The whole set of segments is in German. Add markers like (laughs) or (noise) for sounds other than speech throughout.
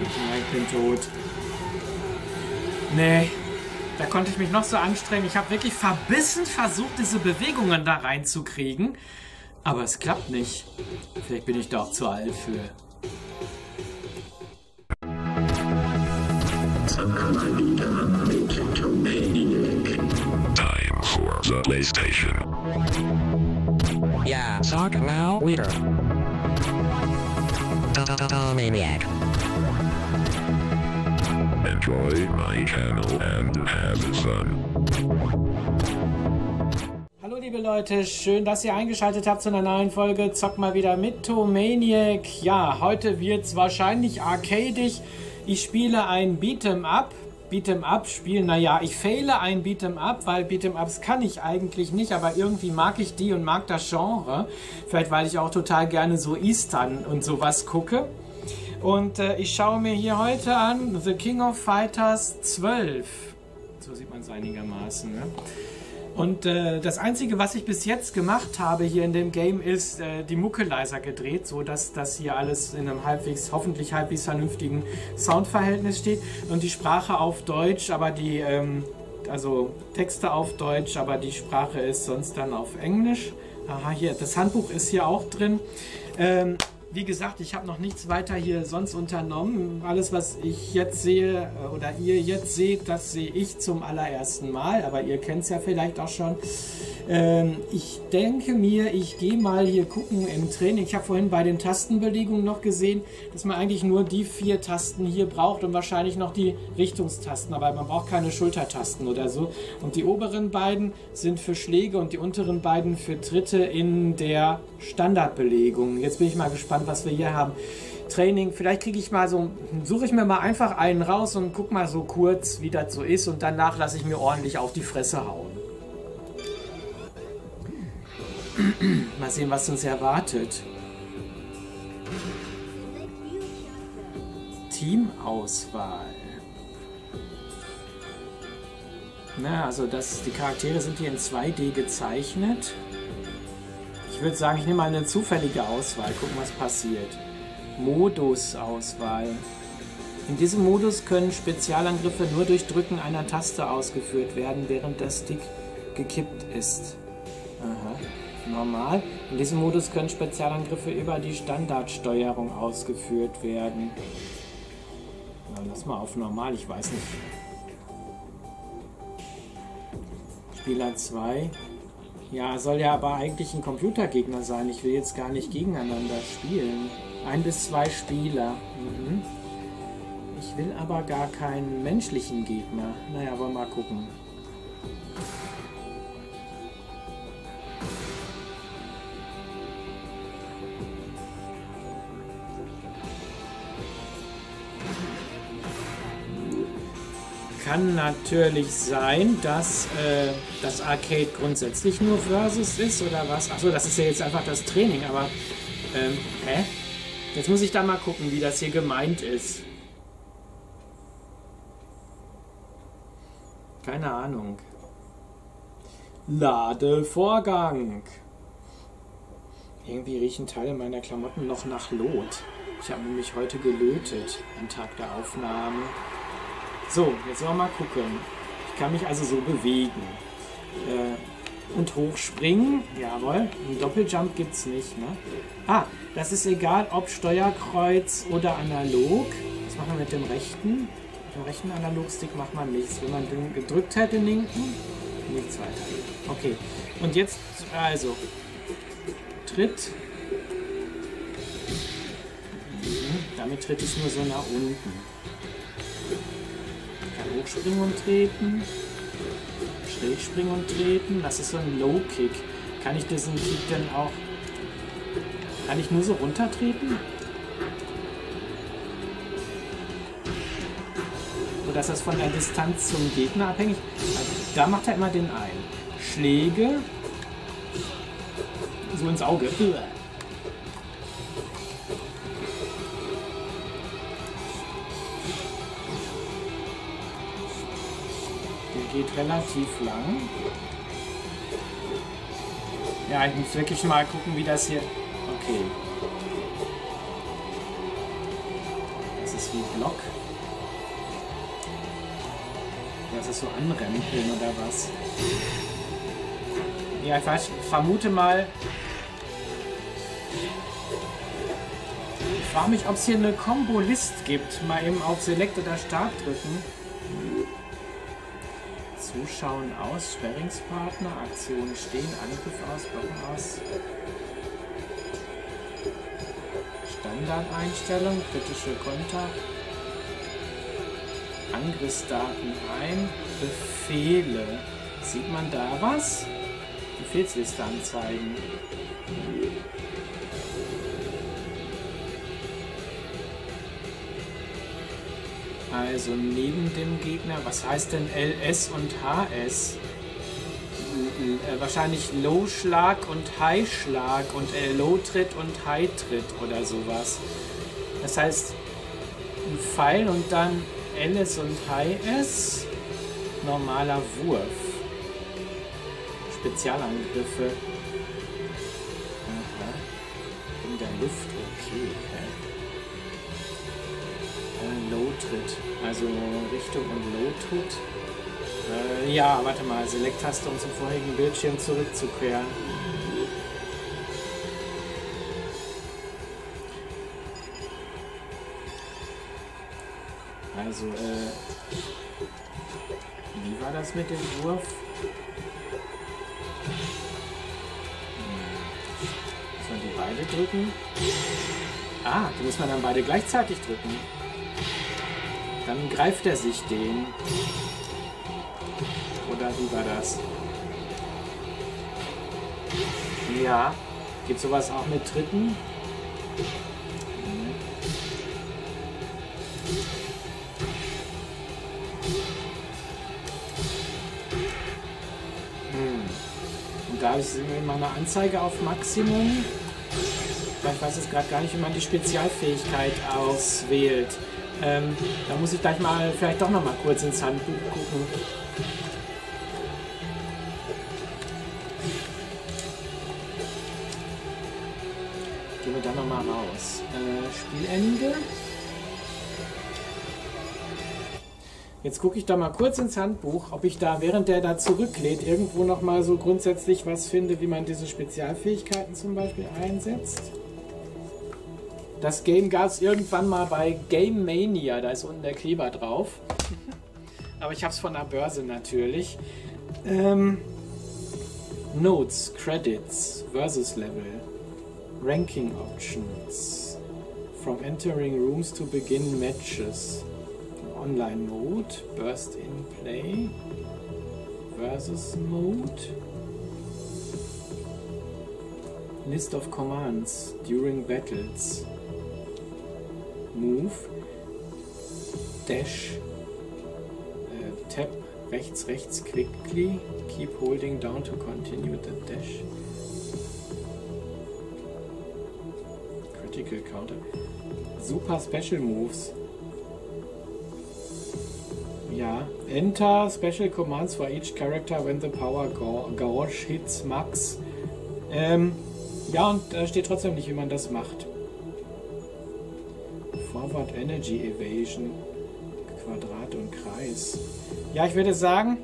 Ich bin tot. Nee, da konnte ich mich noch so anstrengen. Ich habe wirklich verbissen versucht, diese Bewegungen da reinzukriegen. Aber es klappt nicht. Vielleicht bin ich doch zu alt für. Time for the PlayStation. Yeah, talk now, leader. Maniac. Enjoy my channel and have fun. Hallo liebe Leute, schön, dass ihr eingeschaltet habt zu einer neuen Folge Zock mal wieder mit Tomaniac. Ja, heute wird's wahrscheinlich arcadig. Ich spiele ein Beat'em Up. Beat'em Up spielen, naja, ich fehle ein Beat'em Up, weil Beat'em Ups kann ich eigentlich nicht, aber irgendwie mag ich die und mag das Genre. Vielleicht, weil ich auch total gerne so Eastern und sowas gucke. Und äh, ich schaue mir hier heute an The King of Fighters 12. So sieht man es einigermaßen. Ne? Und äh, das Einzige, was ich bis jetzt gemacht habe hier in dem Game, ist äh, die Mucke leiser gedreht, so dass das hier alles in einem halbwegs, hoffentlich halbwegs vernünftigen Soundverhältnis steht. Und die Sprache auf Deutsch, aber die, ähm, also Texte auf Deutsch, aber die Sprache ist sonst dann auf Englisch. Aha, hier, das Handbuch ist hier auch drin. Ähm, wie gesagt, ich habe noch nichts weiter hier sonst unternommen. Alles, was ich jetzt sehe äh, oder ihr jetzt seht, das sehe ich zum allerersten Mal, aber ihr kennt es ja vielleicht auch schon. Ähm, ich denke mir, ich gehe mal hier gucken im Training. Ich habe vorhin bei den Tastenbelegungen noch gesehen, dass man eigentlich nur die vier Tasten hier braucht und wahrscheinlich noch die Richtungstasten, aber man braucht keine Schultertasten oder so. Und die oberen beiden sind für Schläge und die unteren beiden für Tritte in der Standardbelegung. Jetzt bin ich mal gespannt, was wir hier haben. Training, vielleicht kriege ich mal so, suche ich mir mal einfach einen raus und guck mal so kurz, wie das so ist und danach lasse ich mir ordentlich auf die Fresse hauen. Mal sehen, was uns erwartet. Teamauswahl. Na, also das, die Charaktere sind hier in 2D gezeichnet. Ich würde sagen, ich nehme mal eine zufällige Auswahl, gucken, was passiert. Modusauswahl. In diesem Modus können Spezialangriffe nur durch Drücken einer Taste ausgeführt werden, während der Stick gekippt ist. Aha. Normal. In diesem Modus können Spezialangriffe über die Standardsteuerung ausgeführt werden. Na, lass mal auf normal, ich weiß nicht. Spieler 2. Ja, soll ja aber eigentlich ein Computergegner sein. Ich will jetzt gar nicht gegeneinander spielen. Ein bis zwei Spieler. Mhm. Ich will aber gar keinen menschlichen Gegner. Naja, wollen wir mal gucken. Kann natürlich sein, dass äh, das Arcade grundsätzlich nur Versus ist oder was. Achso, das ist ja jetzt einfach das Training, aber ähm, hä? Jetzt muss ich da mal gucken, wie das hier gemeint ist. Keine Ahnung. Ladevorgang. Irgendwie riechen Teile meiner Klamotten noch nach Lot. Ich habe nämlich heute gelötet am Tag der Aufnahmen. So, jetzt wollen wir mal gucken. Ich kann mich also so bewegen. Äh, und hochspringen. Jawohl. Ein Doppeljump gibt es nicht. Ne? Ah, das ist egal, ob Steuerkreuz oder analog. Was machen wir mit dem rechten? Mit dem rechten Analogstick macht man nichts. Wenn man den gedrückt hätte, den linken, nichts weiter. Okay. Und jetzt, also, Tritt. Mhm. Damit tritt ich nur so nach unten. Hochspringen und treten. Schrägspringen und treten. Das ist so ein Low Kick. Kann ich diesen Kick denn auch. Kann ich nur so runtertreten? Oder ist das von der Distanz zum Gegner abhängig? Da macht er immer den ein. Schläge. So ins Auge. Geht relativ lang. Ja, ich muss wirklich mal gucken, wie das hier... Okay. Das ist wie Block. Das ist so anrempeln oder was? Ja, ich weiß, vermute mal. Ich frage mich, ob es hier eine Combo-List gibt. Mal eben auf Select oder Start drücken. Zuschauen aus, Sperringspartner, Aktion stehen, Angriff aus, Blocken aus. Standardeinstellung, kritische Konter. Angriffsdaten ein, Befehle. Sieht man da was? Befehlsliste anzeigen. Also neben dem Gegner, was heißt denn LS und HS? L äh, wahrscheinlich Low-Schlag und High-Schlag und äh, Low-Tritt und High-Tritt oder sowas. Das heißt, ein Pfeil und dann LS und High-S, normaler Wurf. Spezialangriffe. Also Richtung und Low-Tritt. Äh, ja, warte mal, Select-Taste, um zum vorherigen Bildschirm zurückzukehren. Also, äh, wie war das mit dem Wurf? Muss man die beide drücken? Ah, die muss man dann beide gleichzeitig drücken. Dann greift er sich den. Oder wie war das? Ja. Gibt sowas auch mit Dritten? da ist immer eine Anzeige auf Maximum. Ich weiß jetzt gerade gar nicht, wie man die Spezialfähigkeit auswählt. Ähm, da muss ich gleich mal vielleicht doch noch mal kurz ins Handbuch gucken. Gehen wir dann noch mal raus. Äh, Spielende. Jetzt gucke ich da mal kurz ins Handbuch, ob ich da, während der da zurücklädt, irgendwo noch mal so grundsätzlich was finde, wie man diese Spezialfähigkeiten zum Beispiel einsetzt. Das Game gab es irgendwann mal bei Game Mania, da ist unten der Kleber drauf. Aber ich habe es von der Börse natürlich. Ähm, Notes, Credits, Versus Level, Ranking Options, From Entering Rooms to Begin Matches. Online Mode, Burst in Play, Versus Mode, List of Commands during battles, Move, Dash, äh, Tap, rechts, rechts, quickly, keep holding down to continue the dash. Critical Counter. Super Special Moves. Ja, enter special commands for each character when the power gauge hits max. Ähm, ja, und da steht trotzdem nicht, wie man das macht. Forward Energy Evasion. Quadrat und Kreis. Ja, ich würde sagen,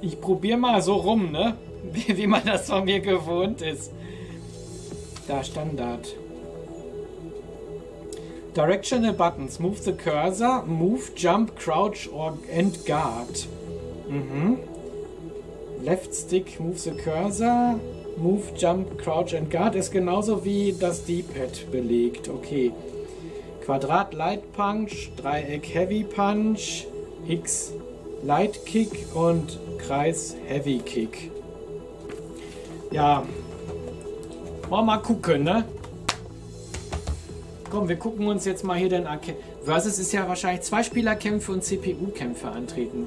ich probiere mal so rum, ne? (laughs) Wie, wie man das von mir gewohnt ist. Da, Standard. Directional buttons. Move the cursor, move, jump, crouch or and guard. Mhm. Left stick, move the cursor, move, jump, crouch and guard ist genauso wie das D-Pad belegt. Okay. Quadrat Light Punch, Dreieck Heavy Punch, X Light Kick und Kreis Heavy Kick. Ja. Wollen wir mal gucken, ne? Komm, wir gucken uns jetzt mal hier den Arcade. Versus ist ja wahrscheinlich zwei Spielerkämpfe und CPU-Kämpfe antreten.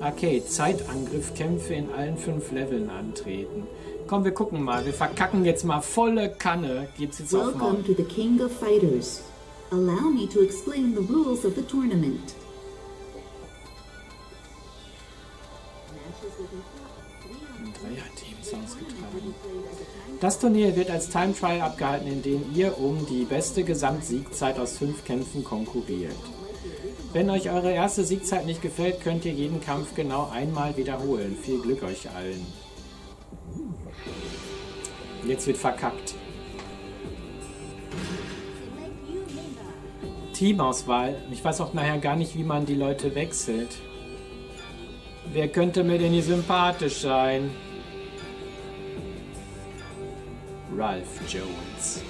Aha. Okay, Zeitangriffkämpfe in allen fünf Leveln antreten. Komm, wir gucken mal. Wir verkacken jetzt mal volle Kanne. Geht's jetzt Welcome auf mal. to the King of Fighters. Allow me to explain the rules of the tournament. Das Turnier wird als Time Trial abgehalten, in dem ihr um die beste Gesamtsiegzeit aus fünf Kämpfen konkurriert. Wenn euch eure erste Siegzeit nicht gefällt, könnt ihr jeden Kampf genau einmal wiederholen. Viel Glück euch allen. Jetzt wird verkackt. Teamauswahl. Ich weiß auch nachher gar nicht, wie man die Leute wechselt. Wer könnte mir denn hier sympathisch sein? Ralph Jones.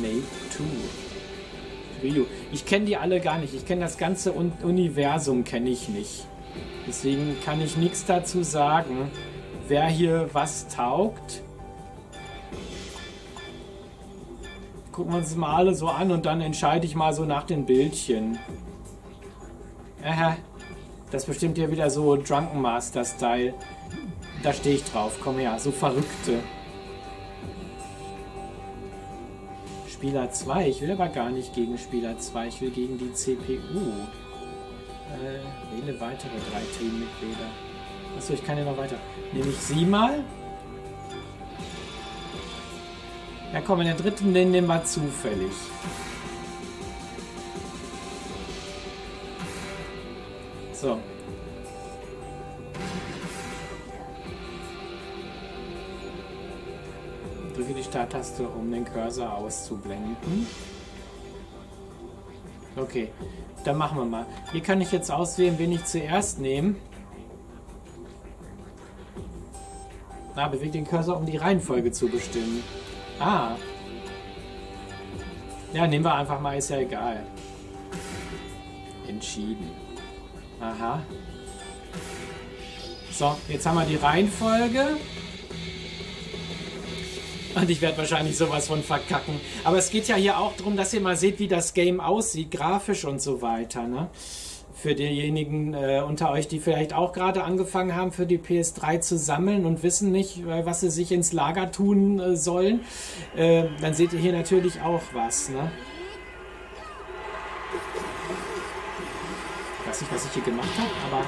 Make 2. Ryu. Ich kenne die alle gar nicht. Ich kenne das ganze Un Universum kenne ich nicht. Deswegen kann ich nichts dazu sagen, wer hier was taugt. Gucken wir uns mal alle so an und dann entscheide ich mal so nach den Bildchen. Aha. Das ist bestimmt hier wieder so Drunken Master Style. Da stehe ich drauf. Komm her, so Verrückte. Spieler 2. Ich will aber gar nicht gegen Spieler 2. Ich will gegen die CPU. Äh, wähle weitere drei Teammitglieder. Achso, ich kann ja noch weiter. Nehme ich sie mal. Ja komm, in der dritten den nehmen wir zufällig. So. Drücke die Starttaste, um den Cursor auszublenden. Okay, dann machen wir mal. Hier kann ich jetzt auswählen, wen ich zuerst nehme. Ah, bewegt den Cursor, um die Reihenfolge zu bestimmen. Ah. Ja, nehmen wir einfach mal, ist ja egal. Entschieden. Aha. So, jetzt haben wir die Reihenfolge. Und ich werde wahrscheinlich sowas von verkacken. Aber es geht ja hier auch darum, dass ihr mal seht, wie das Game aussieht, grafisch und so weiter. Ne? Für diejenigen äh, unter euch, die vielleicht auch gerade angefangen haben, für die PS3 zu sammeln und wissen nicht, äh, was sie sich ins Lager tun äh, sollen, äh, dann seht ihr hier natürlich auch was. Ne? Ich weiß nicht, was ich hier gemacht habe, aber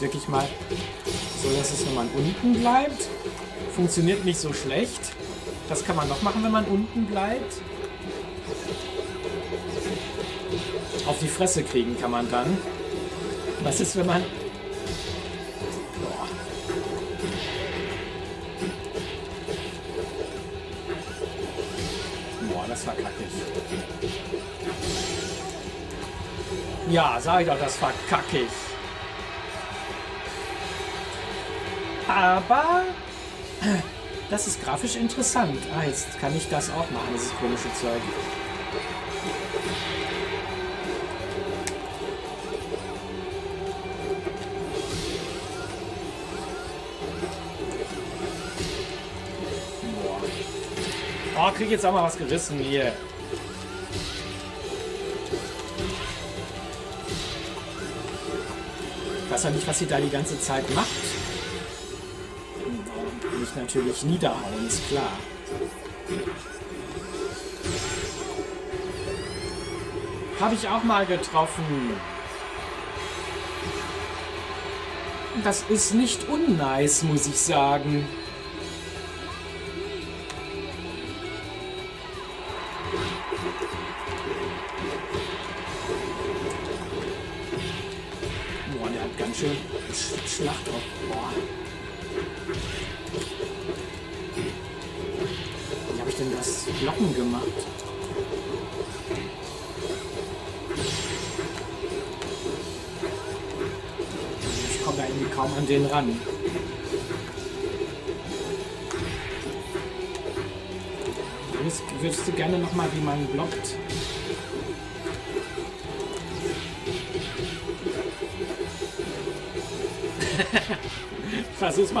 Wirklich mal so, dass es, wenn man unten bleibt, funktioniert nicht so schlecht. Das kann man noch machen, wenn man unten bleibt. Auf die Fresse kriegen kann man dann. Was ist, wenn man... Boah. Boah, das war kackig. Ja, sag ich doch, das war kackig. Aber das ist grafisch interessant. Ah, jetzt kann ich das auch machen, dieses komische Zeug. Oh, krieg jetzt auch mal was gerissen hier. Ich weiß ja nicht, was sie da die ganze Zeit macht. Mich natürlich niederhauen, ist klar. Habe ich auch mal getroffen. Das ist nicht unnice, muss ich sagen.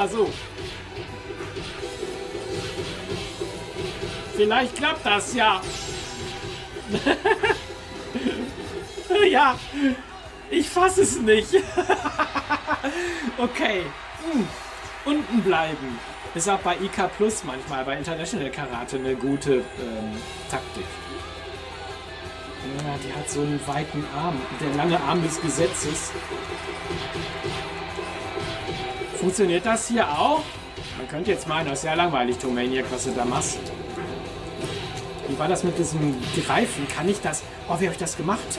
Mal so. Vielleicht klappt das ja. (laughs) ja, ich fasse es nicht. (laughs) okay. Hm. Unten bleiben. Ist auch bei IK Plus manchmal, bei International Karate, eine gute ähm, Taktik. Ja, die hat so einen weiten Arm. Der lange Arm des Gesetzes. Funktioniert das hier auch? Man könnte jetzt meinen, das ist ja langweilig, Tomaniac, was du da machst. Wie war das mit diesem Greifen? Kann ich das... Oh, wie habe ich das gemacht?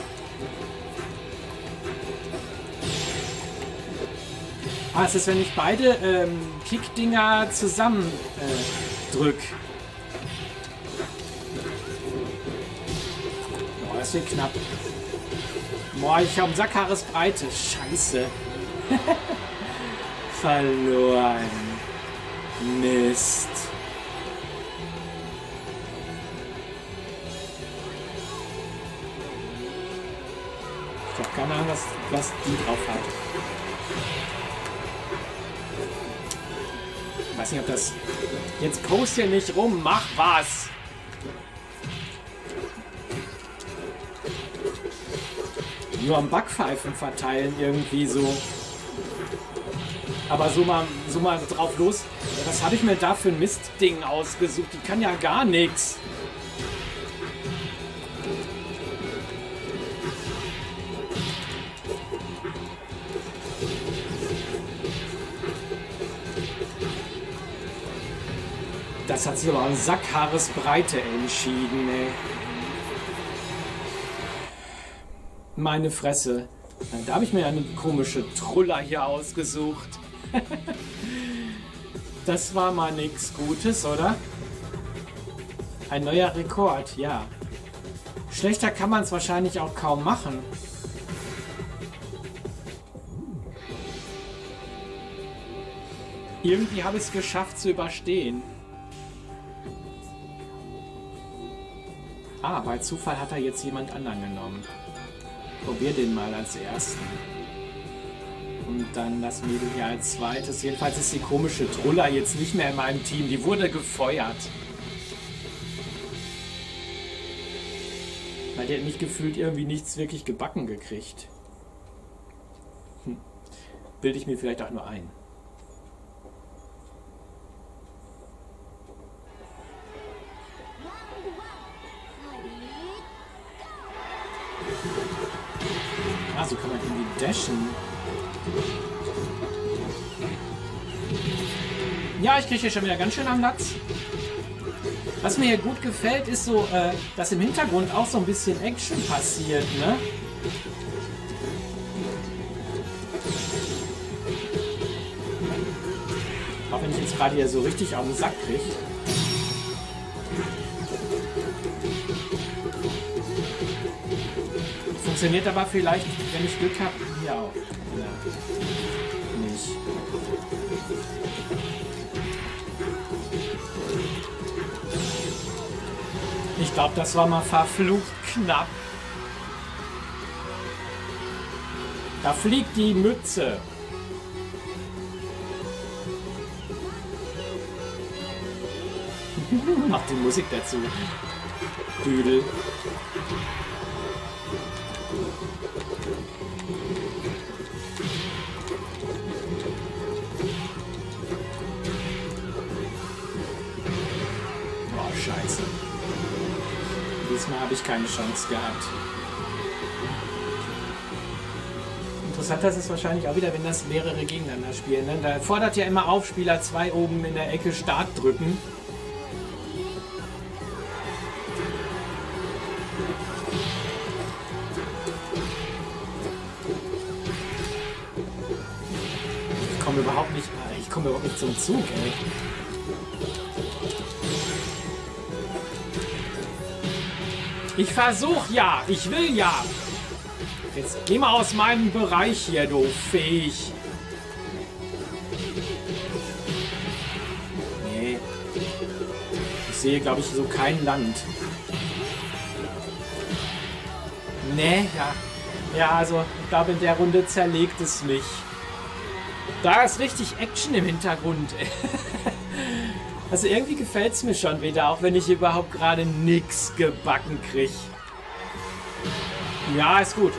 Ah, es ist, wenn ich beide ähm, Kickdinger zusammen äh, drück. Boah, das wird knapp. Boah, ich habe Sackhaaresbreite. Scheiße. (laughs) Verloren. Mist. Ich habe keine Ahnung, was, was die drauf hat. Ich weiß nicht, ob das... Jetzt post hier nicht rum, mach was! Nur am Backpfeifen verteilen irgendwie so. Aber so mal, so mal drauf los. Was habe ich mir da für ein Mistding ausgesucht? Die kann ja gar nichts. Das hat sich aber an Sackhaaresbreite entschieden, ey. Meine Fresse. Da habe ich mir eine komische Truller hier ausgesucht. (laughs) das war mal nichts Gutes, oder? Ein neuer Rekord, ja. Schlechter kann man es wahrscheinlich auch kaum machen. Irgendwie habe ich es geschafft zu überstehen. Ah, bei Zufall hat er jetzt jemand anderen genommen. Probier den mal als ersten. Dann das Mädel hier als zweites. Jedenfalls ist die komische Truller jetzt nicht mehr in meinem Team. Die wurde gefeuert. Weil die hat nicht gefühlt irgendwie nichts wirklich gebacken gekriegt. Hm. Bilde ich mir vielleicht auch nur ein. Ah, so kann man irgendwie dashen. Ja, ich kriege hier schon wieder ganz schön am Latz. Was mir hier gut gefällt, ist so, äh, dass im Hintergrund auch so ein bisschen Action passiert, ne? Auch wenn ich jetzt gerade hier so richtig auf den Sack kriege. Funktioniert aber vielleicht, wenn ich Glück habe, hier auch. Ja. Nicht. Ich glaube, das war mal verflucht knapp. Da fliegt die Mütze. (laughs) Mach die Musik dazu. Düdel. Habe ich keine Chance gehabt. Interessanter ist es wahrscheinlich auch wieder, wenn das mehrere gegeneinander spielen. Ne? Da fordert ja immer auf, Spieler 2 oben in der Ecke Start drücken. Ich komme überhaupt nicht, ich komme überhaupt nicht zum Zug, ey. Ich versuch ja, ich will ja. Jetzt geh mal aus meinem Bereich hier, du Fähig. Nee. Ich sehe, glaube ich, so kein Land. Nee, ja. Ja, also, ich glaube, in der Runde zerlegt es mich. Da ist richtig Action im Hintergrund. (laughs) Also irgendwie gefällt es mir schon wieder, auch wenn ich überhaupt gerade nix gebacken krieg. Ja, ist gut.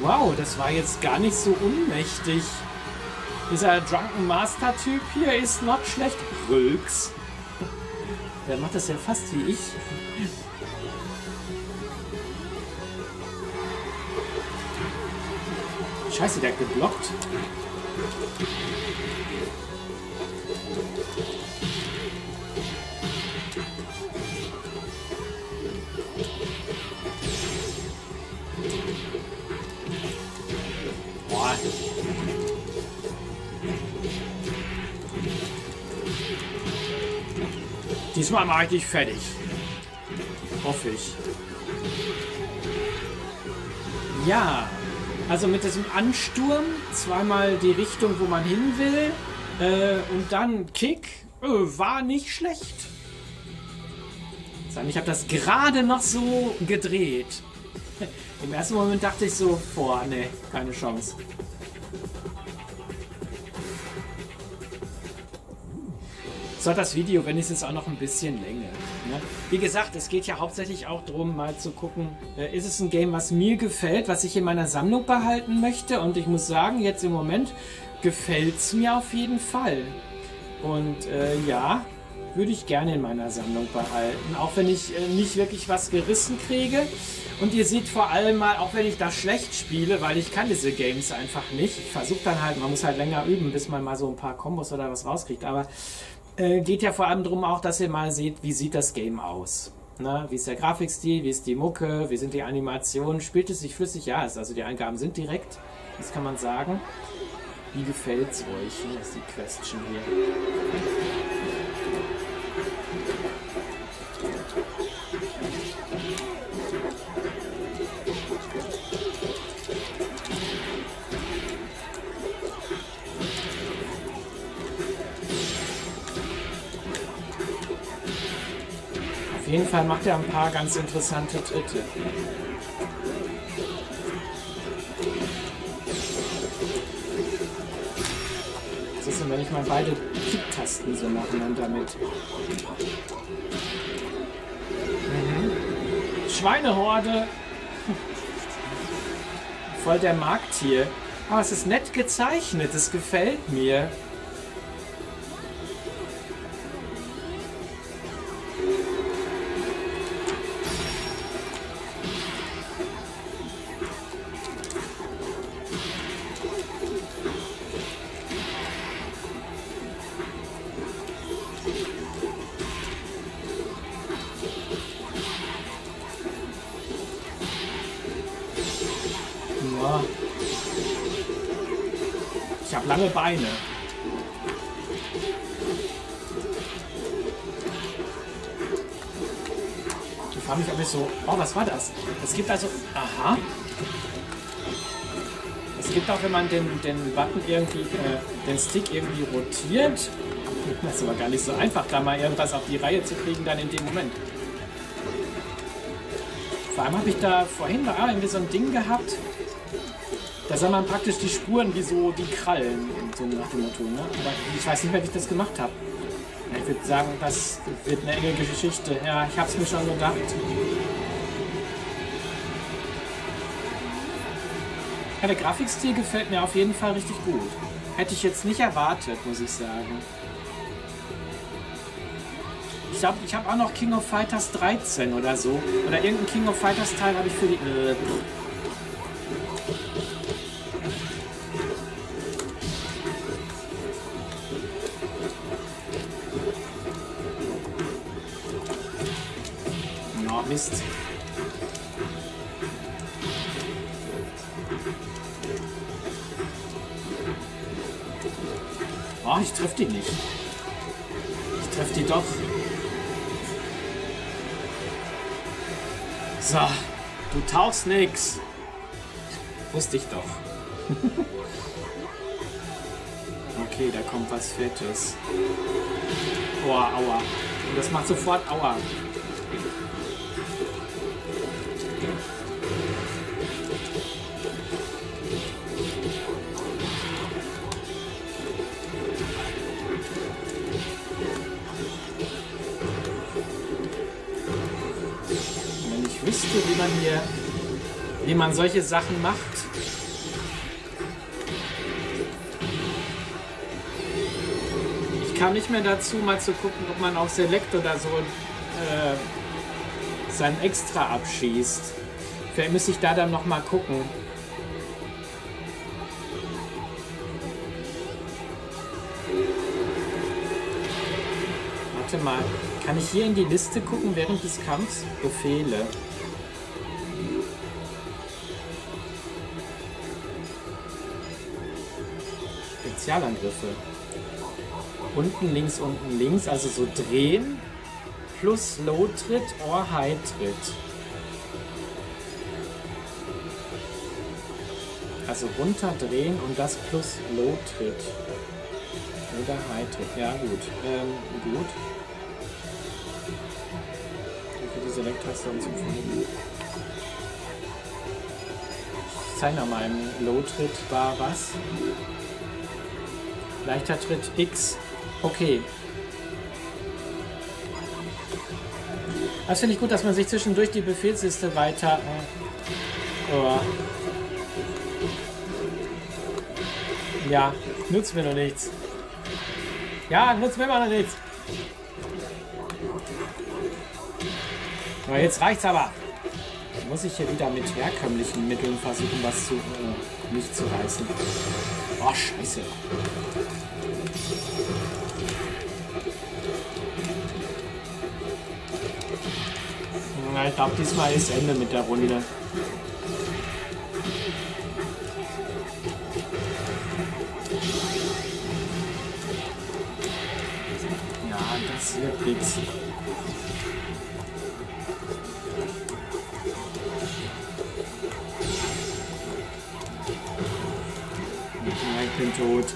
Wow, das war jetzt gar nicht so unmächtig. Dieser Drunken Master Typ hier ist not schlecht. Rülks. Der macht das ja fast wie ich. Scheiße, der hat geblockt. Diesmal mache ich dich fertig. Hoffe ich. Ja, also mit diesem Ansturm, zweimal die Richtung, wo man hin will, äh, und dann Kick, äh, war nicht schlecht. Ich habe das gerade noch so gedreht. (laughs) Im ersten Moment dachte ich so, boah, nee, keine Chance. So hat das Video wenigstens auch noch ein bisschen Länge. Ne? Wie gesagt, es geht ja hauptsächlich auch darum, mal zu gucken, äh, ist es ein Game, was mir gefällt, was ich in meiner Sammlung behalten möchte. Und ich muss sagen, jetzt im Moment gefällt es mir auf jeden Fall. Und äh, ja, würde ich gerne in meiner Sammlung behalten, auch wenn ich äh, nicht wirklich was gerissen kriege. Und ihr seht vor allem mal, auch wenn ich das schlecht spiele, weil ich kann diese Games einfach nicht. Ich versuche dann halt, man muss halt länger üben, bis man mal so ein paar Kombos oder was rauskriegt. Aber äh, geht ja vor allem darum auch, dass ihr mal seht, wie sieht das Game aus. Na, wie ist der Grafikstil, wie ist die Mucke, wie sind die Animationen, spielt es sich flüssig? Ja, also die Eingaben sind direkt, das kann man sagen. Wie gefällt's euch? Das ist die Question hier. Jeden Fall macht er ein paar ganz interessante Tritte. Was ist wenn ich mal beide Kick-Tasten so nacheinander mit? Mhm. Schweinehorde! Voll der Markt hier. Aber es ist nett gezeichnet, es gefällt mir. Beine. Ich frage mich, ob ich so... Oh, was war das? Es gibt also... Aha. Es gibt auch, wenn man den, den Button irgendwie... Äh, den Stick irgendwie rotiert... (laughs) Das ist aber gar nicht so einfach, da mal irgendwas auf die Reihe zu kriegen, dann in dem Moment. Vor allem habe ich da vorhin da irgendwie so ein Ding gehabt, da sah man praktisch die Spuren wie so die Krallen, so nach dem Motto. Ne? Aber ich weiß nicht mehr, wie ich das gemacht habe. Ich würde sagen, das wird eine enge Geschichte. Ja, ich habe es mir schon gedacht. Ja, der Grafikstil gefällt mir auf jeden Fall richtig gut. Hätte ich jetzt nicht erwartet, muss ich sagen. Ich glaube, ich habe auch noch King of Fighters 13 oder so. Oder irgendein King of Fighters Teil habe ich für die... Äh, die nicht. Ich treffe die doch. So, du tauchst nix. Wusste ich doch. (laughs) Okay, da kommt was Fettes. Aua, aua. Und das macht sofort Aua. Wie man solche Sachen macht. Ich kam nicht mehr dazu, mal zu gucken, ob man auf Select oder so äh, sein Extra abschießt. Vielleicht müsste ich da dann noch mal gucken. Warte mal, kann ich hier in die Liste gucken während des Kampfs? Befehle. Spezialangriffe. Unten links, unten links, also so drehen plus Low-Tritt or High-Tritt. Also runterdrehen und das plus Low-Tritt. Oder High-Tritt. Ja, gut. Ähm, gut. Drücke die Select-Taste um zu folgen. Zeichner meinem Low-Tritt war was? Leichter Tritt X. Okay. Das finde ich gut, dass man sich zwischendurch die Befehlsliste weiter. Äh, oh. Ja, nutzt mir noch nichts. Ja, nutzt mir immer noch nichts. Aber jetzt reicht's aber. Muss ich hier wieder mit herkömmlichen Mitteln versuchen, was zu äh, nicht zu reißen. Oh, scheiße. Ja, ich glaube, diesmal ist Ende mit der Runde. Ja, das wird nichts. Bin tot.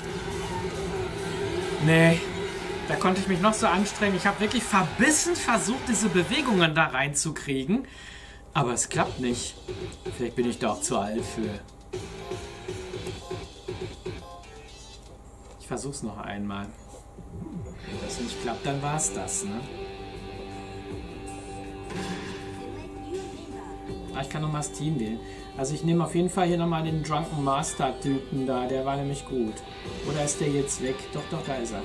Nee, da konnte ich mich noch so anstrengen. Ich habe wirklich verbissen versucht, diese Bewegungen da reinzukriegen. Aber es klappt nicht. Vielleicht bin ich da auch zu alt für. Ich versuch's noch einmal. Wenn das nicht klappt, dann war's das, ne? Ah, ich kann nochmal das Team wählen. Also ich nehme auf jeden Fall hier nochmal den Drunken Master Typen da. Der war nämlich gut. Oder ist der jetzt weg? Doch, doch, da ist er.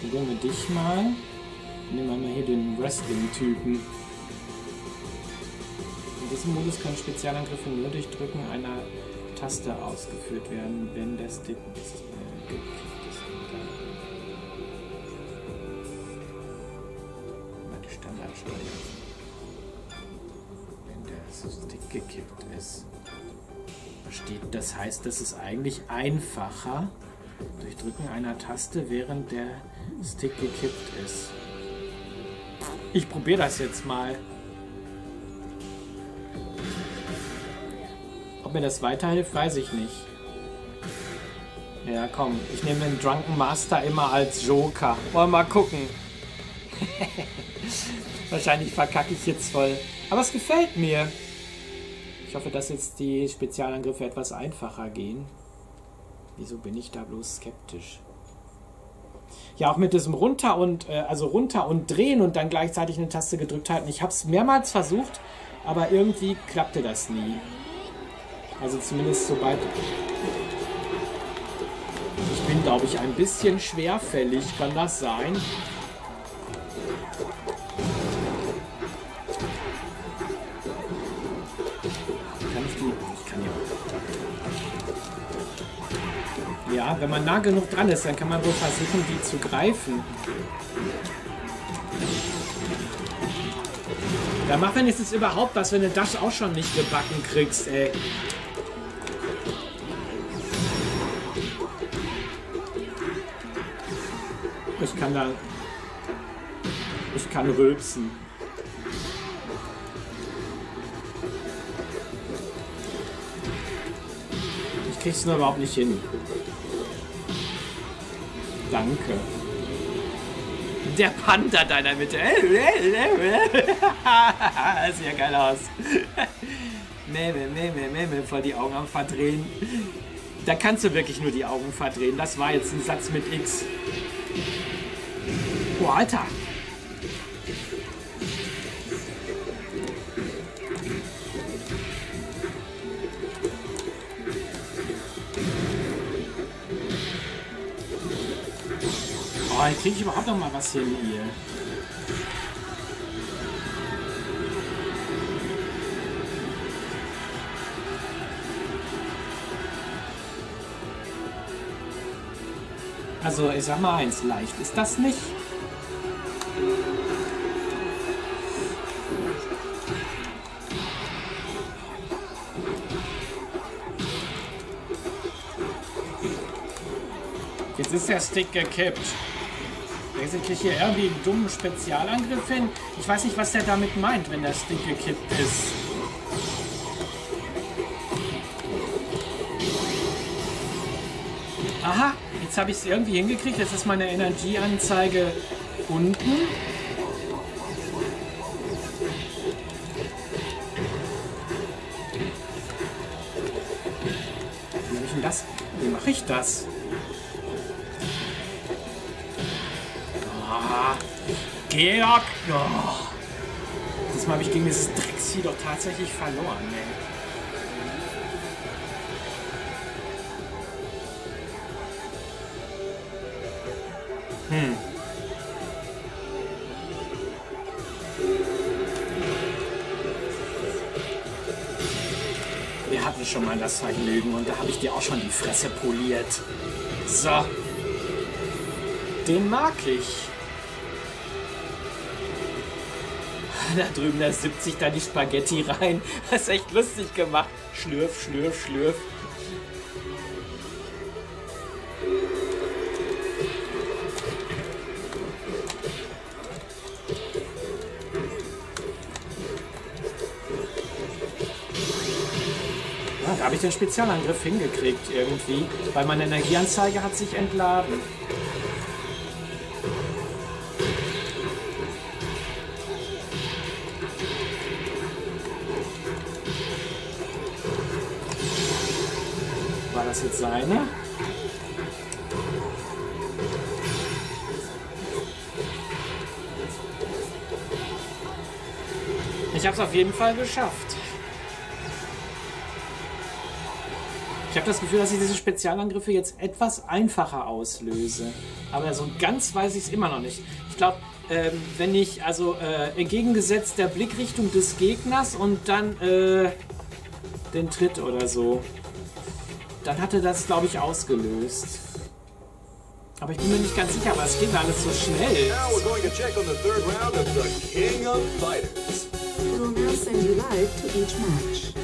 Probieren wir dich mal. Nehmen wir mal hier den Wrestling-Typen. In diesem Modus können Spezialangriffe nur durch Drücken einer Taste ausgeführt werden, wenn der Stick ist, äh, Standardsteuerung. Der Stick gekippt ist. Versteht, das heißt, das ist eigentlich einfacher durch Drücken einer Taste, während der Stick gekippt ist. Ich probiere das jetzt mal. Ob mir das weiterhilft, weiß ich nicht. Ja, komm, ich nehme den Drunken Master immer als Joker. Wollen wir mal gucken. (laughs) Wahrscheinlich verkacke ich jetzt voll. Aber es gefällt mir. Ich hoffe, dass jetzt die Spezialangriffe etwas einfacher gehen. Wieso bin ich da bloß skeptisch? Ja, auch mit diesem runter und äh, also runter und drehen und dann gleichzeitig eine Taste gedrückt halten. Ich habe es mehrmals versucht, aber irgendwie klappte das nie. Also zumindest sobald. Ich bin, glaube ich, ein bisschen schwerfällig. Kann das sein? Ja. Wenn man nah genug dran ist, dann kann man wohl versuchen, die zu greifen. Da mach wenigstens überhaupt was, wenn du das auch schon nicht gebacken kriegst, ey. Ich kann da... Ich kann rülpsen. Ich krieg's nur überhaupt nicht hin. Danke. Der Panda da in der Mitte. (laughs) Sieht ja geil aus. Meme, meme, meme, voll die Augen am Verdrehen. Da kannst du wirklich nur die Augen verdrehen. Das war jetzt ein Satz mit X. Boah, Alter. Oh, jetzt krieg ich überhaupt noch mal was hin hier. Also, ich sag mal eins, leicht ist das nicht. Jetzt ist der Stick gekippt. Wechsel kriege ich hier irgendwie einen dummen Spezialangriff hin. Ich weiß nicht, was der damit meint, wenn der Stick gekippt ist. Aha, jetzt habe ich es irgendwie hingekriegt. Jetzt ist meine Energieanzeige unten. Wie mache ich das? Georg! Oh. Diesmal habe ich gegen dieses Drecksvieh doch tatsächlich verloren, ey. Hm. Wir hatten schon mal das Vergnügen und da habe ich dir auch schon die Fresse poliert. So. Den mag ich. Da drüben, da 70 da die Spaghetti rein. (laughs) Das ist echt lustig gemacht. Schlürf, schlürf, schlürf. Ja, da habe ich den Spezialangriff hingekriegt irgendwie, weil meine Energieanzeige hat sich entladen. Seine? Ich habe es auf jeden Fall geschafft. Ich habe das Gefühl, dass ich diese Spezialangriffe jetzt etwas einfacher auslöse. Aber so ganz weiß ich es immer noch nicht. Ich glaube, ähm, wenn ich also äh, entgegengesetzt der Blickrichtung des Gegners und dann äh, den Tritt oder so, dann hatte das, glaube ich, ausgelöst. Aber ich bin mir nicht ganz sicher, aber es ging alles so schnell. Now we're going to check on the third round of the King of Fighters. We'll now send you live to each match.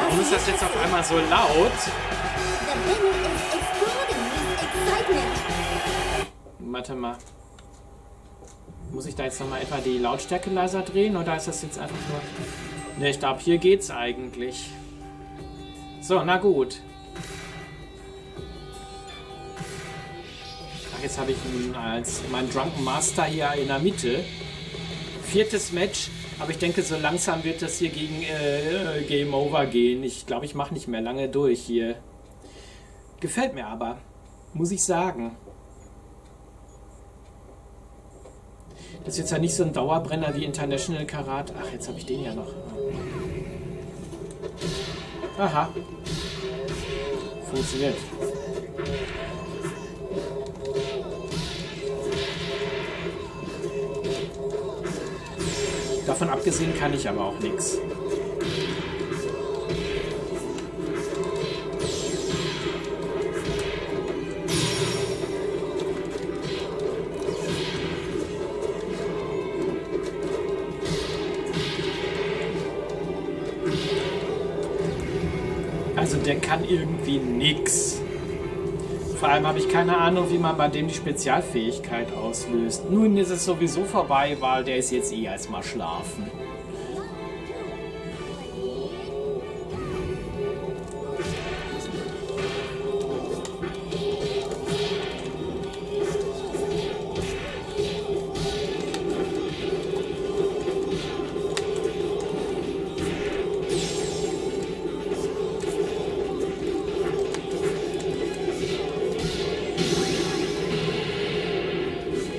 Warum ist das jetzt auf einmal so laut? The venue is exploding with excitement. Warte mal. Muss ich da jetzt nochmal etwa die Lautstärke leiser drehen oder ist das jetzt einfach nur... Ne, ich glaube, hier geht's eigentlich. So, na gut. Ach, jetzt habe ich ihn als mein Drunken Master hier in der Mitte. Viertes Match. Aber ich denke, so langsam wird das hier gegen äh, Game Over gehen. Ich glaube, ich mache nicht mehr lange durch hier. Gefällt mir aber. Muss ich sagen. Das ist jetzt ja nicht so ein Dauerbrenner wie International Karat. Ach, jetzt habe ich den ja noch. Aha. Funktioniert. Davon abgesehen kann ich aber auch nichts. Der kann irgendwie nix. Vor allem habe ich keine Ahnung, wie man bei dem die Spezialfähigkeit auslöst. Nun ist es sowieso vorbei, weil der ist jetzt eh erstmal schlafen.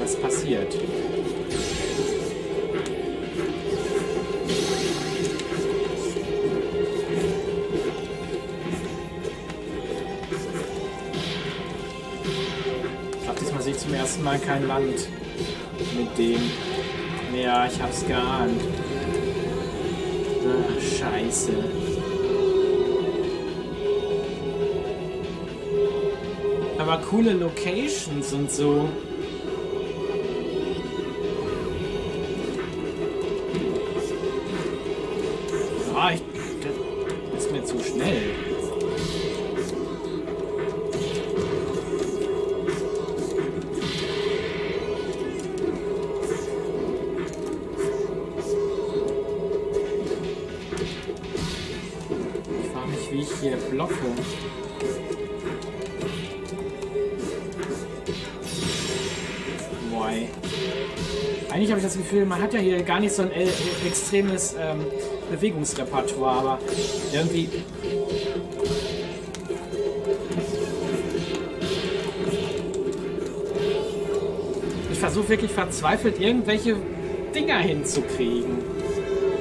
was passiert. Ich glaube, diesmal sehe ich zum ersten Mal kein Land mit dem. Ja, ich hab's geahnt. Ach, scheiße. Aber coole Locations und so. Hat ja hier gar nicht so ein äh, extremes ähm, Bewegungsrepertoire, aber irgendwie. Ich versuche wirklich verzweifelt, irgendwelche Dinger hinzukriegen.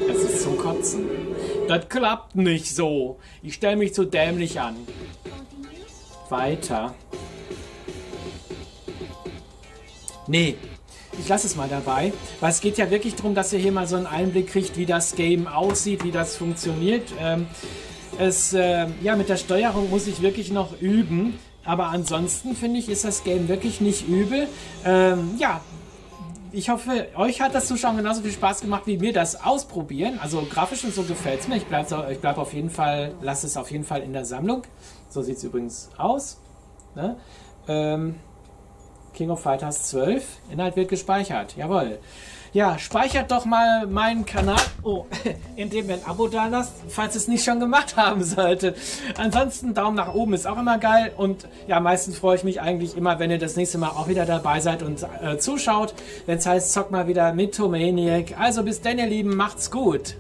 Das ist zum Kotzen. Das klappt nicht so. Ich stelle mich zu dämlich an. Weiter. Nee, ich lasse es mal dabei, weil es geht ja wirklich darum, dass ihr hier mal so einen Einblick kriegt, wie das Game aussieht, wie das funktioniert. Ähm, es, äh, ja, mit der Steuerung muss ich wirklich noch üben, aber ansonsten finde ich, ist das Game wirklich nicht übel. Ähm, ja, ich hoffe, euch hat das Zuschauen genauso viel Spaß gemacht wie mir das Ausprobieren. Also grafisch und so gefällt es mir. Ich bleibe ich bleib auf jeden Fall, lasse es auf jeden Fall in der Sammlung. So sieht es übrigens aus. Ne? Ähm, King of Fighters 12. Inhalt wird gespeichert. Jawohl. Ja, speichert doch mal meinen Kanal, oh, (laughs) indem ihr ein Abo da lasst, falls es nicht schon gemacht haben sollte. Ansonsten Daumen nach oben ist auch immer geil und ja, meistens freue ich mich eigentlich immer, wenn ihr das nächste Mal auch wieder dabei seid und äh, zuschaut, wenn es heißt, zock mal wieder mit Tomaniac. Also bis dann, ihr Lieben, macht's gut.